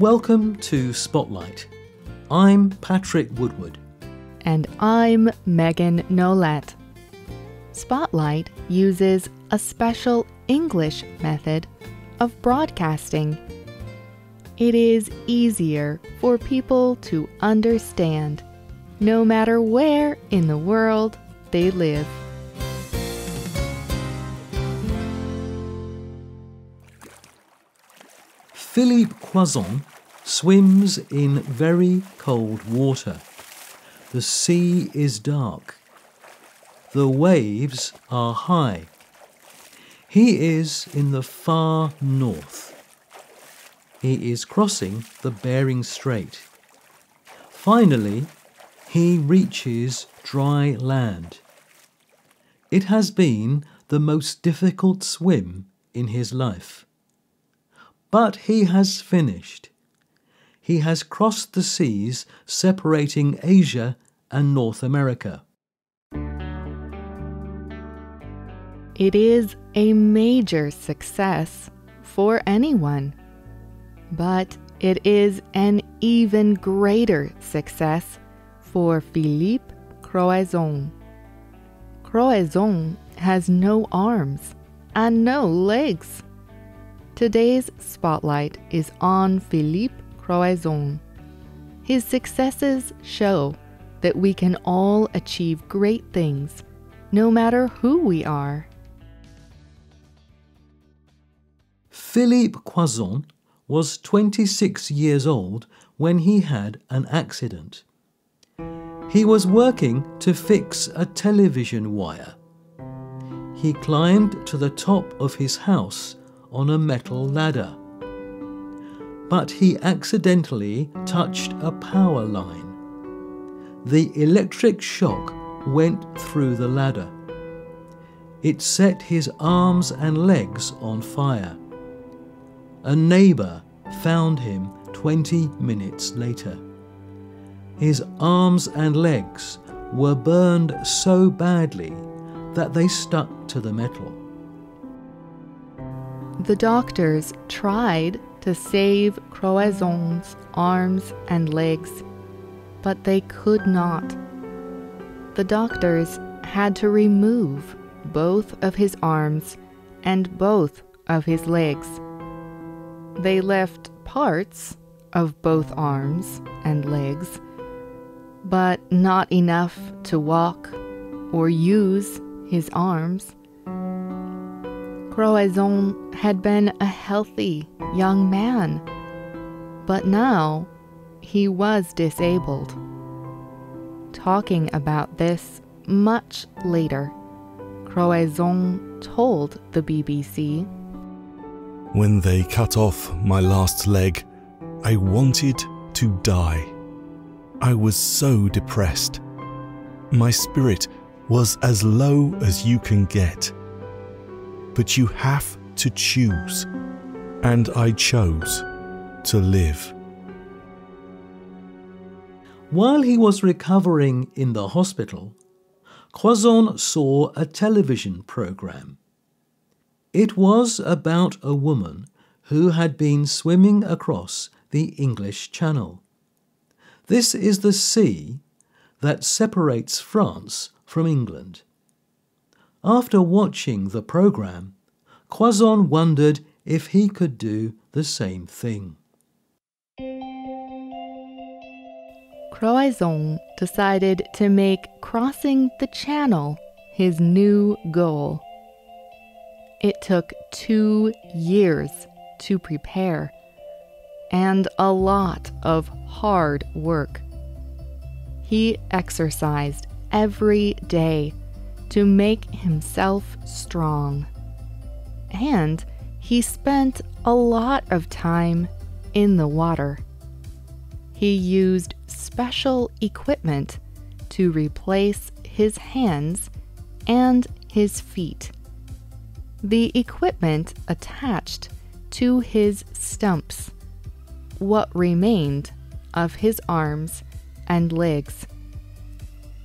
Welcome to Spotlight. I'm Patrick Woodward. And I'm Megan Nollet. Spotlight uses a special English method of broadcasting. It is easier for people to understand no matter where in the world they live. Philippe Croizon swims in very cold water. The sea is dark. The waves are high. He is in the far north. He is crossing the Bering Strait. Finally, he reaches dry land. It has been the most difficult swim in his life. But he has finished. He has crossed the seas separating Asia and North America. It is a major success for anyone. But it is an even greater success for Philippe Croizon. Croizon has no arms and no legs. Today's spotlight is on Philippe Croizon. His successes show that we can all achieve great things, no matter who we are. Philippe Croizon was 26 years old when he had an accident. He was working to fix a television wire. He climbed to the top of his house on a metal ladder. But he accidentally touched a power line. The electric shock went through the ladder. It set his arms and legs on fire. A neighbour found him 20 minutes later. His arms and legs were burned so badly that they stuck to the metal. The doctors tried to save Croizon's arms and legs, but they could not. The doctors had to remove both of his arms and both of his legs. They left parts of both arms and legs, but not enough to walk or use his arms. Croizon had been a healthy young man, but now he was disabled. Talking about this much later, Croizon told the BBC When they cut off my last leg, I wanted to die. I was so depressed. My spirit was as low as you can get but you have to choose. And I chose to live. While he was recovering in the hospital, Croizon saw a television program. It was about a woman who had been swimming across the English Channel. This is the sea that separates France from England. After watching the program, Croizon wondered if he could do the same thing. Croizon decided to make crossing the channel his new goal. It took two years to prepare and a lot of hard work. He exercised every day to make himself strong. And he spent a lot of time in the water. He used special equipment to replace his hands and his feet. The equipment attached to his stumps, what remained of his arms and legs.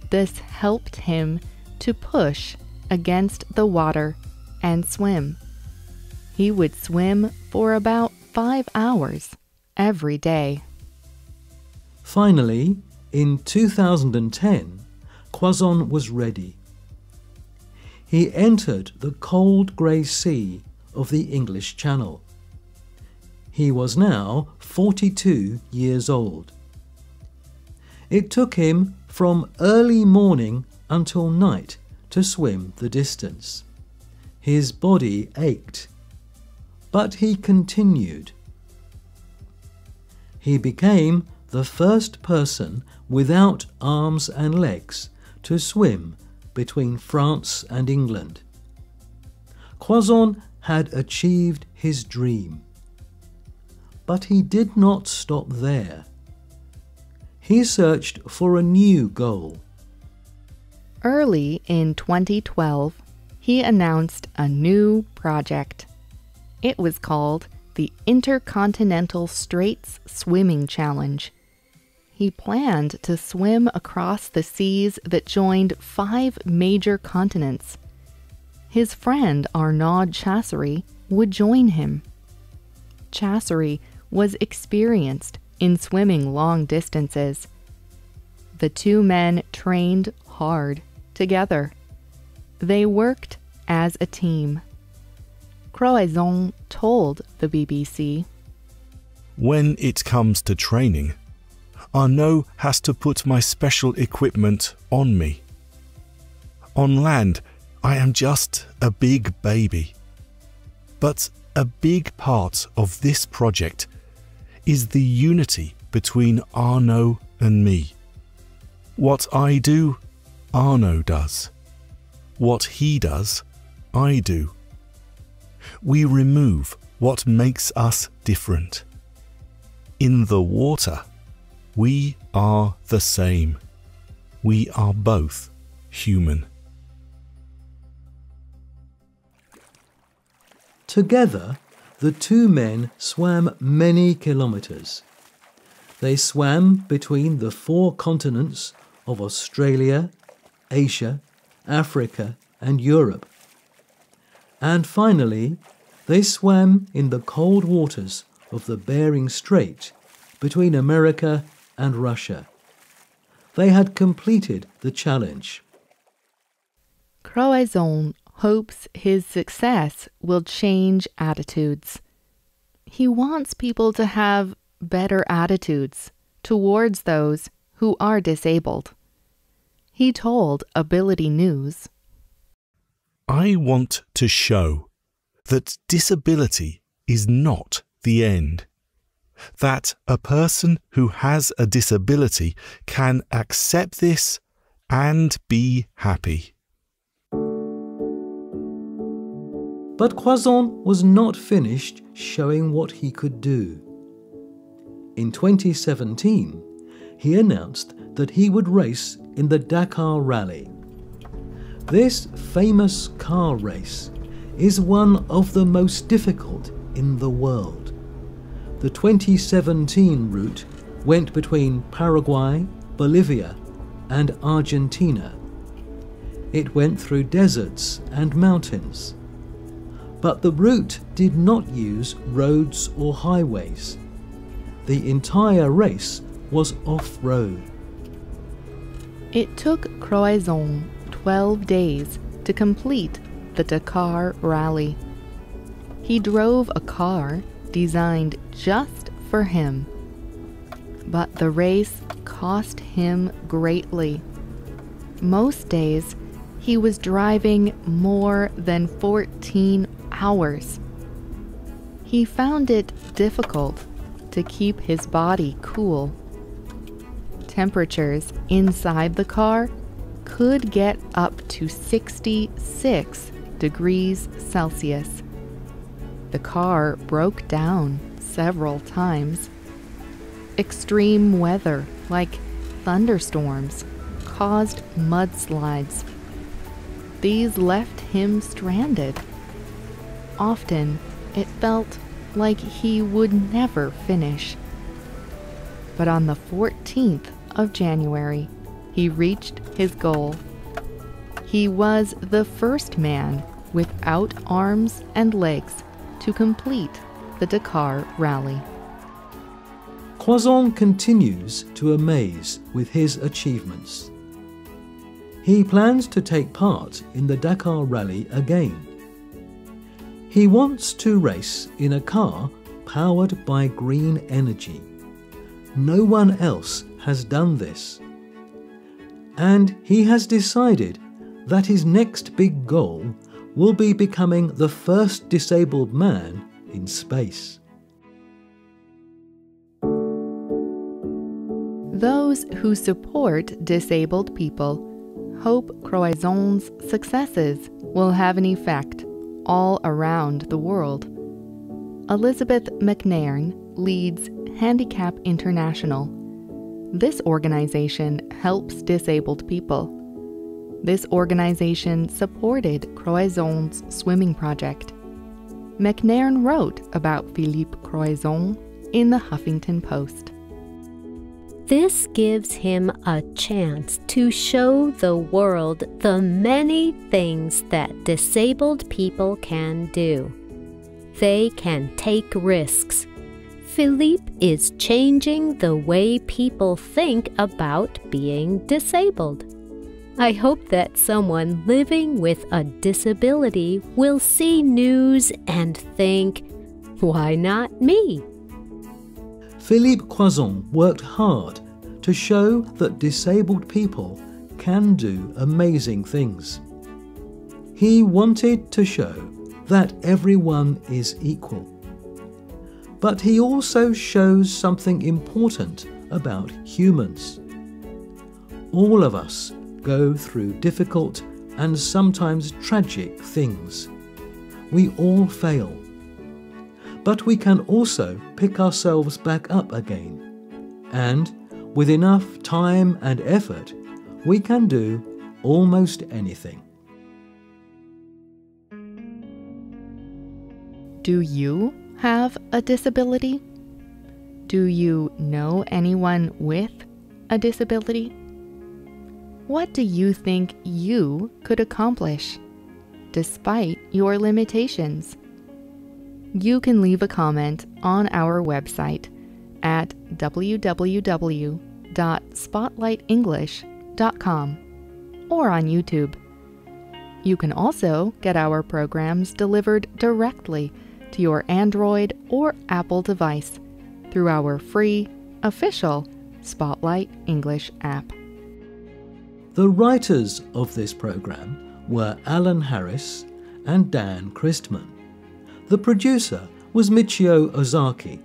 This helped him to push against the water and swim. He would swim for about five hours every day. Finally, in 2010, Croizon was ready. He entered the cold grey sea of the English Channel. He was now 42 years old. It took him from early morning until night to swim the distance. His body ached, but he continued. He became the first person without arms and legs to swim between France and England. Croizon had achieved his dream. But he did not stop there. He searched for a new goal. Early in 2012, he announced a new project. It was called the Intercontinental Straits Swimming Challenge. He planned to swim across the seas that joined five major continents. His friend Arnaud Chassery would join him. Chassery was experienced in swimming long distances. The two men trained hard together. They worked as a team. Croizon told the BBC When it comes to training, Arnaud has to put my special equipment on me. On land, I am just a big baby. But a big part of this project is the unity between Arnaud and me. What I do, Arnaud does. What he does, I do. We remove what makes us different. In the water, we are the same. We are both human. Together, the two men swam many kilometres. They swam between the four continents of Australia, Asia, Africa, and Europe. And finally, they swam in the cold waters of the Bering Strait between America and Russia. They had completed the challenge. Croizon hopes his success will change attitudes. He wants people to have better attitudes towards those who are disabled. He told Ability News I want to show that disability is not the end. That a person who has a disability can accept this and be happy. But Croizon was not finished showing what he could do. In 2017, he announced that he would race in the Dakar Rally. This famous car race is one of the most difficult in the world. The 2017 route went between Paraguay, Bolivia, and Argentina. It went through deserts and mountains but the route did not use roads or highways. The entire race was off road. It took Croizon 12 days to complete the Dakar Rally. He drove a car designed just for him. But the race cost him greatly. Most days, he was driving more than 14 hours. He found it difficult to keep his body cool. Temperatures inside the car could get up to 66 degrees Celsius. The car broke down several times. Extreme weather, like thunderstorms, caused mudslides. These left him stranded Often, it felt like he would never finish. But on the 14th of January, he reached his goal. He was the first man without arms and legs to complete the Dakar Rally. Croizon continues to amaze with his achievements. He plans to take part in the Dakar Rally again. He wants to race in a car powered by green energy. No one else has done this. And he has decided that his next big goal will be becoming the first disabled man in space. Those who support disabled people hope Croizon's successes will have an effect all around the world. Elizabeth McNairn leads Handicap International. This organization helps disabled people. This organization supported Croizon's swimming project. McNairn wrote about Philippe Croizon in the Huffington Post. This gives him a chance to show the world the many things that disabled people can do. They can take risks. Philippe is changing the way people think about being disabled. I hope that someone living with a disability will see news and think, why not me? Philippe Croizon worked hard to show that disabled people can do amazing things. He wanted to show that everyone is equal. But he also shows something important about humans. All of us go through difficult and sometimes tragic things. We all fail but we can also pick ourselves back up again. And with enough time and effort, we can do almost anything. Do you have a disability? Do you know anyone with a disability? What do you think you could accomplish despite your limitations? you can leave a comment on our website at www.spotlightenglish.com or on YouTube. You can also get our programs delivered directly to your Android or Apple device through our free, official Spotlight English app. The writers of this program were Alan Harris and Dan Christman. The producer was Michio Ozaki.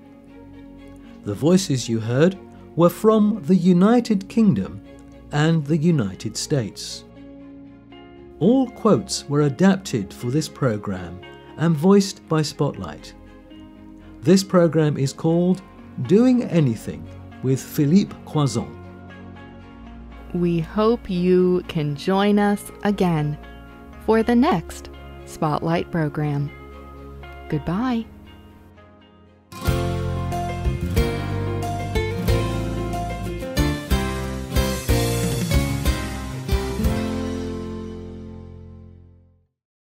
The voices you heard were from the United Kingdom and the United States. All quotes were adapted for this program and voiced by Spotlight. This program is called Doing Anything with Philippe Croizon. We hope you can join us again for the next Spotlight program. Goodbye.